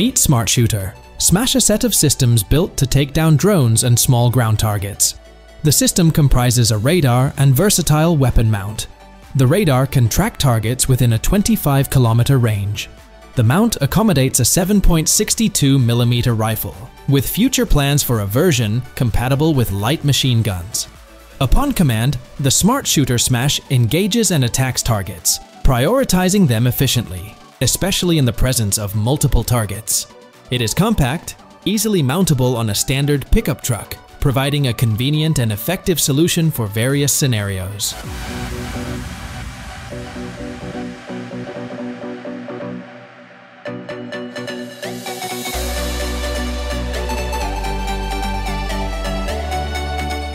Meet Smart Shooter. Smash a set of systems built to take down drones and small ground targets. The system comprises a radar and versatile weapon mount. The radar can track targets within a 25 kilometer range. The mount accommodates a 7.62mm rifle, with future plans for a version compatible with light machine guns. Upon command, the Smart Shooter Smash engages and attacks targets, prioritizing them efficiently, especially in the presence of multiple targets. It is compact, easily mountable on a standard pickup truck, providing a convenient and effective solution for various scenarios.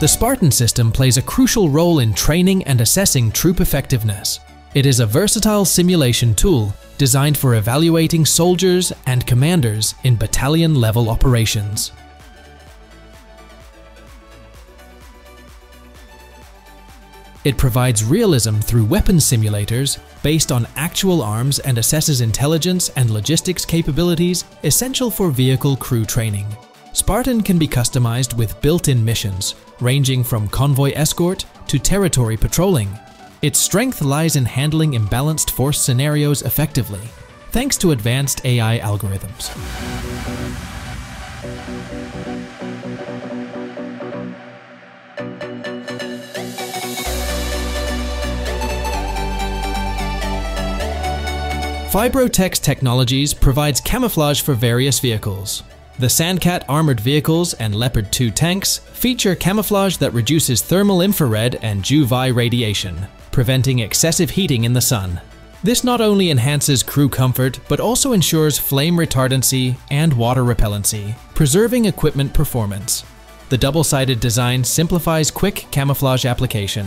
The Spartan system plays a crucial role in training and assessing troop effectiveness. It is a versatile simulation tool designed for evaluating soldiers and commanders in battalion-level operations. It provides realism through weapon simulators based on actual arms and assesses intelligence and logistics capabilities essential for vehicle crew training. Spartan can be customized with built-in missions, ranging from convoy escort to territory patrolling. Its strength lies in handling imbalanced force scenarios effectively, thanks to advanced AI algorithms. Fibrotex Technologies provides camouflage for various vehicles. The Sandcat armored vehicles and Leopard 2 tanks feature camouflage that reduces thermal infrared and UV radiation, preventing excessive heating in the sun. This not only enhances crew comfort, but also ensures flame retardancy and water repellency, preserving equipment performance. The double-sided design simplifies quick camouflage application.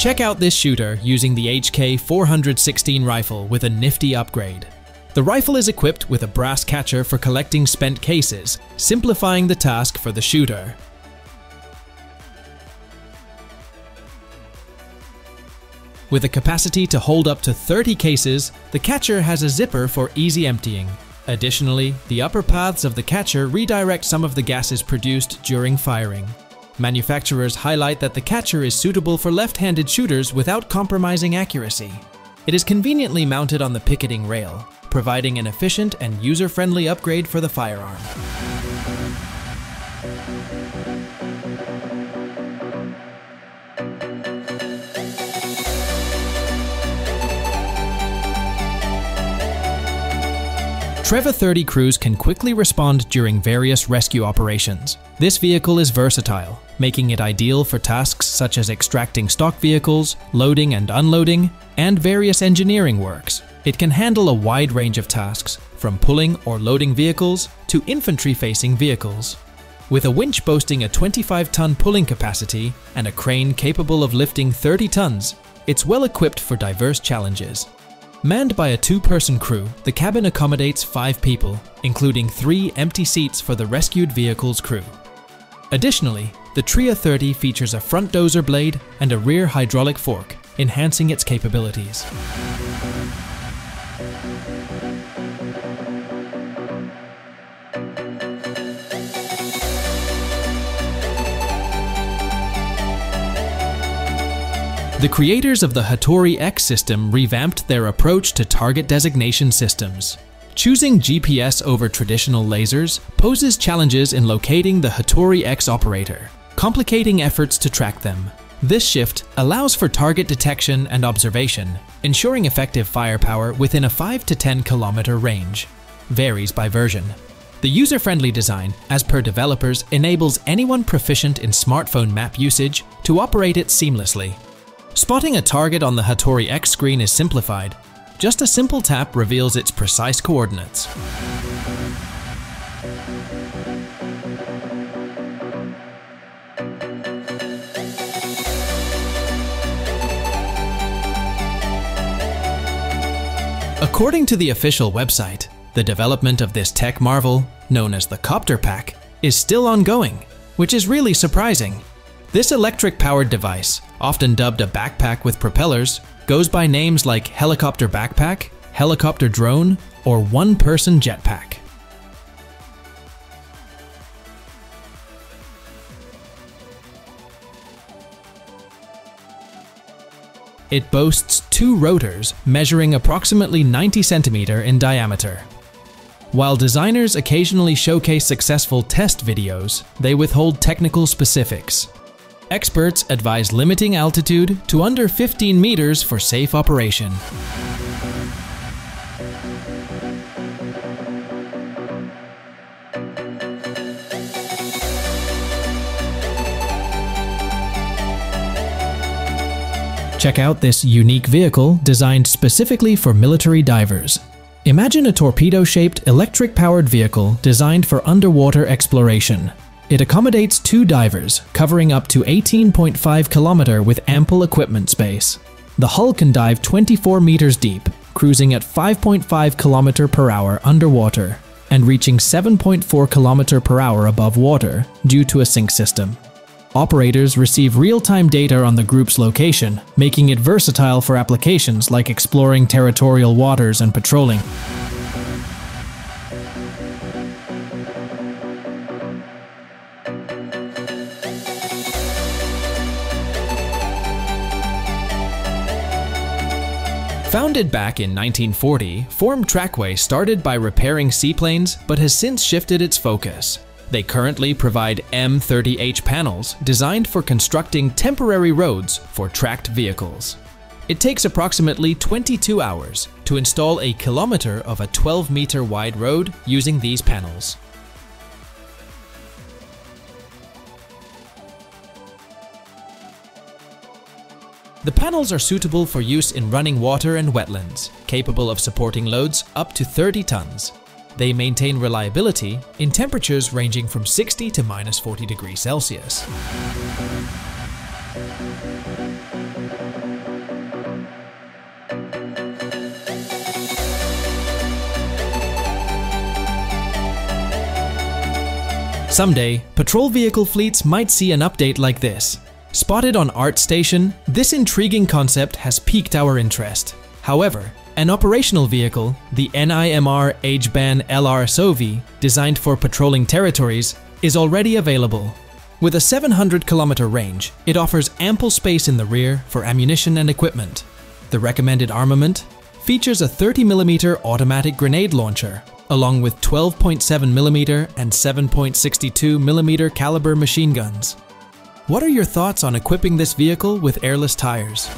Check out this shooter using the HK416 rifle with a nifty upgrade. The rifle is equipped with a brass catcher for collecting spent cases, simplifying the task for the shooter. With a capacity to hold up to 30 cases, the catcher has a zipper for easy emptying. Additionally, the upper paths of the catcher redirect some of the gases produced during firing. Manufacturers highlight that the catcher is suitable for left-handed shooters without compromising accuracy. It is conveniently mounted on the Picatinny rail, providing an efficient and user-friendly upgrade for the firearm. Treva 30 crews can quickly respond during various rescue operations. This vehicle is versatile, making it ideal for tasks such as extracting stock vehicles, loading and unloading, and various engineering works. It can handle a wide range of tasks, from pulling or loading vehicles to infantry-facing vehicles. With a winch boasting a 25-ton pulling capacity and a crane capable of lifting 30 tons, it's well equipped for diverse challenges. Manned by a two-person crew, the cabin accommodates five people, including three empty seats for the rescued vehicle's crew. Additionally, the Treva 30 features a front dozer blade and a rear hydraulic fork, enhancing its capabilities. The creators of the HattoriX system revamped their approach to target designation systems. Choosing GPS over traditional lasers poses challenges in locating the HattoriX operator, complicating efforts to track them. This shift allows for target detection and observation, ensuring effective firepower within a 5 to 10 kilometer range. Varies by version. The user-friendly design, as per developers, enables anyone proficient in smartphone map usage to operate it seamlessly. Spotting a target on the HattoriX screen is simplified. Just a simple tap reveals its precise coordinates. According to the official website, the development of this tech marvel, known as the CopterPack, is still ongoing, which is really surprising. This electric-powered device, often dubbed a backpack with propellers, goes by names like helicopter backpack, helicopter drone, or one-person jetpack. It boasts two rotors measuring approximately 90 centimeter in diameter. While designers occasionally showcase successful test videos, they withhold technical specifics. Experts advise limiting altitude to under 15 meters for safe operation. Check out this unique vehicle designed specifically for military divers. Imagine a torpedo-shaped electric-powered vehicle designed for underwater exploration. It accommodates two divers, covering up to 18.5 km with ample equipment space. The hull can dive 24 meters deep, cruising at 5.5 km per hour underwater, and reaching 7.4 km per hour above water due to a sink system. Operators receive real-time data on the group's location, making it versatile for applications like exploring territorial waters and patrolling. Founded back in 1940, Faun Trackway started by repairing seaplanes but has since shifted its focus. They currently provide M30H panels designed for constructing temporary roads for tracked vehicles. It takes approximately 22 hours to install a kilometer of a 12 meter wide road using these panels. The panels are suitable for use in running water and wetlands, capable of supporting loads up to 30 tons. They maintain reliability in temperatures ranging from 60 to minus 40 degrees Celsius. Someday, patrol vehicle fleets might see an update like this. Spotted on ArtStation, this intriguing concept has piqued our interest. However, an operational vehicle, the NIMR Ajban LR SOVI, designed for patrolling territories, is already available. With a 700 kilometer range, it offers ample space in the rear for ammunition and equipment. The recommended armament features a 30mm automatic grenade launcher, along with 12.7mm and 7.62mm caliber machine guns. What are your thoughts on equipping this vehicle with airless tires?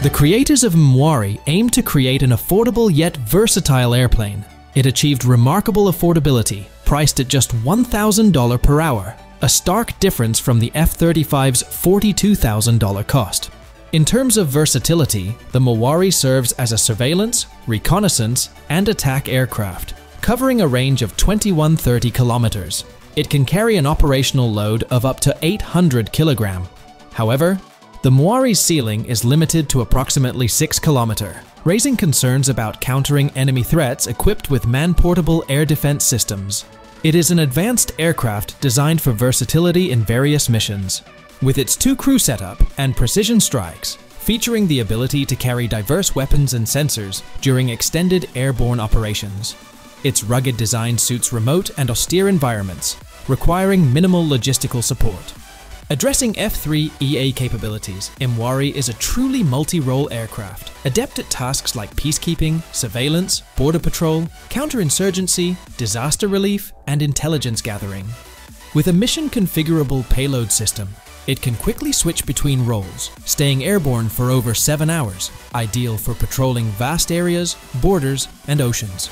The creators of Mwari aimed to create an affordable yet versatile airplane. It achieved remarkable affordability, priced at just $1,000 per hour, a stark difference from the F-35's $42,000 cost. In terms of versatility, the Mwari serves as a surveillance, reconnaissance, and attack aircraft, covering a range of 2130 kilometers. It can carry an operational load of up to 800 kilogram. However, the Mwari's ceiling is limited to approximately 6 km, raising concerns about countering enemy threats equipped with man-portable air defense systems. It is an advanced aircraft designed for versatility in various missions. With its two crew setup and precision strikes, featuring the ability to carry diverse weapons and sensors during extended airborne operations. Its rugged design suits remote and austere environments, requiring minimal logistical support. Addressing F3 EA capabilities, Imwari is a truly multi-role aircraft, adept at tasks like peacekeeping, surveillance, border patrol, counterinsurgency, disaster relief, and intelligence gathering. With a mission-configurable payload system, it can quickly switch between roles, staying airborne for over 7 hours, ideal for patrolling vast areas, borders, and oceans.